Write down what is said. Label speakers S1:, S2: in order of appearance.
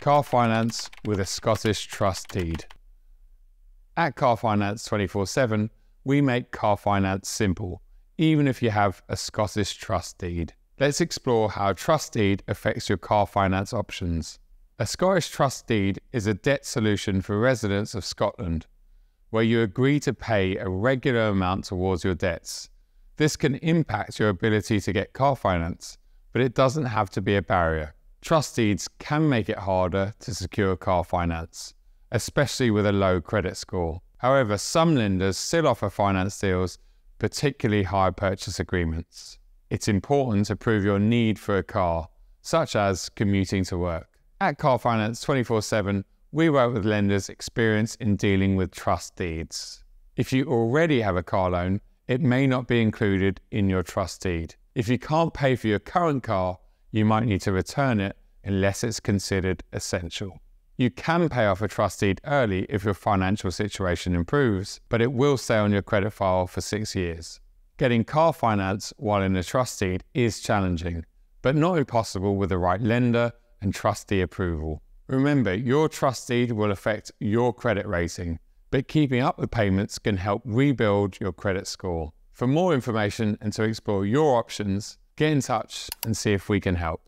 S1: Car finance with a Scottish trust deed. At Car Finance 24 7, we make car finance simple, even if you have a Scottish trust deed. Let's explore how a trust deed affects your car finance options. A Scottish trust deed is a debt solution for residents of Scotland, where you agree to pay a regular amount towards your debts. This can impact your ability to get car finance, but it doesn't have to be a barrier. Trust deeds can make it harder to secure car finance, especially with a low credit score. However, some lenders still offer finance deals, particularly hire purchase agreements. It's important to prove your need for a car, such as commuting to work. At Car Finance 24 7, we work with lenders experienced in dealing with trust deeds. If you already have a car loan, it may not be included in your trust deed. If you can't pay for your current car, you might need to return it unless it's considered essential. You can pay off a trust deed early if your financial situation improves, but it will stay on your credit file for six years. Getting car finance while in a trust deed is challenging, but not impossible with the right lender and trustee approval. Remember, your trust deed will affect your credit rating, but keeping up with payments can help rebuild your credit score. For more information and to explore your options, get in touch and see if we can help.